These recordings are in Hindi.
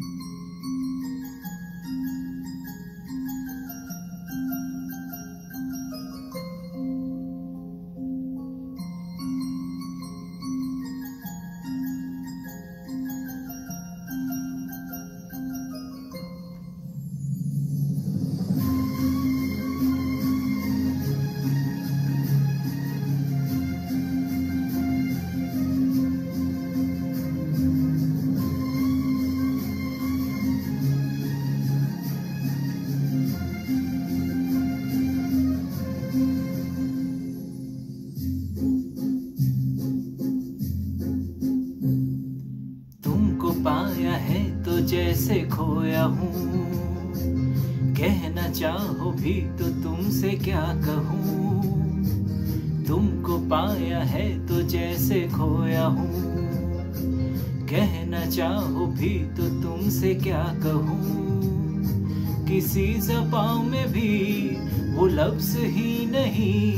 तुमको जैसे खोया हूँ। कहना चाहो भी तो तुमसे क्या कहूँ? तुमको पाया है तो जैसे खोया हूँ। कहना चाहो भी तो तुमसे क्या कहूँ? किसी जबान में भी वो लफ्ज ही नहीं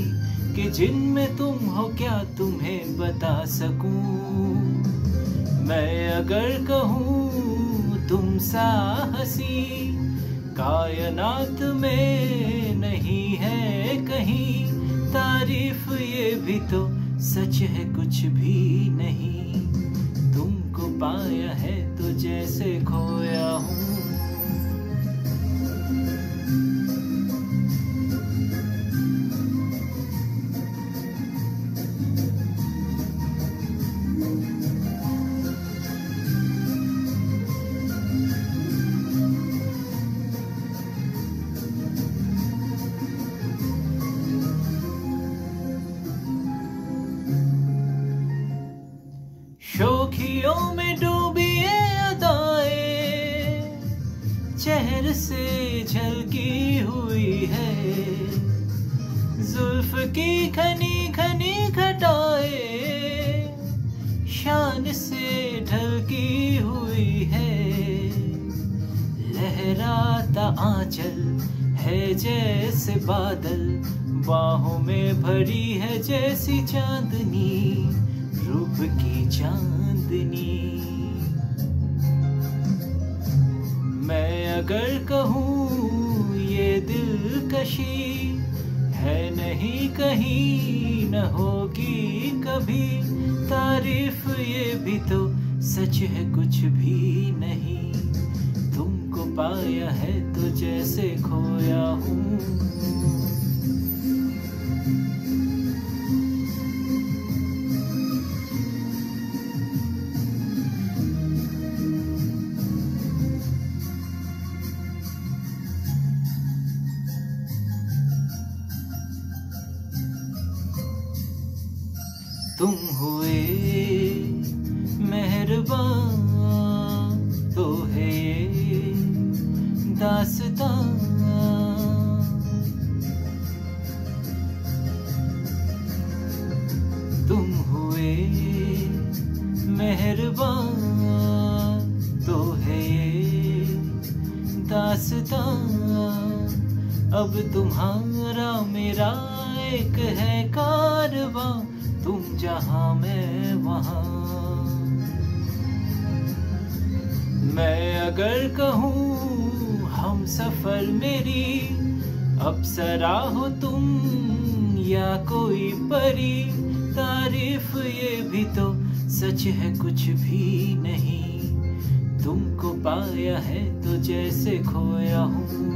कि जिनमें तुम हो क्या तुम्हें बता सकूँ? मैं अगर कहूँ तुम सा हसी कायनात में नहीं है कहीं। तारीफ़ ये भी तो सच है, कुछ भी नहीं। तुमको पाया है तो जैसे खोया हूँ। से झलकी हुई है। जुल्फ की खनी खनी घटाए शान से ढलकी हुई है। लहराता आंचल है जैसे बादल, बाहों में भरी है जैसी चांदनी, रूप की चांदनी। अगर कहूँ ये दिलकशी है नहीं कहीं, न होगी कभी। तारीफ़ ये भी तो सच है, कुछ भी नहीं। तुमको पाया है तो जैसे खोया हूँ। तुम हुए मेहरबान तो है ये दास्तां। तुम हुए मेहरबान तो है ये दास्तां। अब तुम्हारा मेरा एक है कारवां तुम जहाँ, मैं वहाँ। मैं अगर कहूँ, हम सफ़र मेरी, अप्सरा हो तुम या कोई परी, तारीफ़ ये भी तो सच है, कुछ भी नहीं। तुमको पाया है तो जैसे खोया हूँ।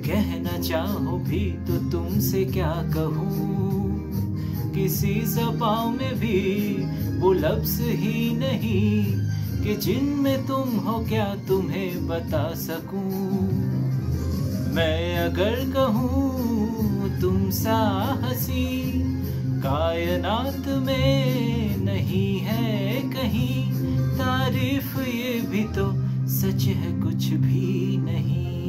कहना चाहो भी तो तुमसे क्या कहूँ? किसी जबान में भी वो लफ्ज ही नहीं कि जिनमें तुम हो क्या तुम्हें बता सकूँ। मैं अगर कहूँ तुम सा हसी कायनात में नहीं है कहीं, तारीफ़ ये भी तो सच है कुछ भी नहीं।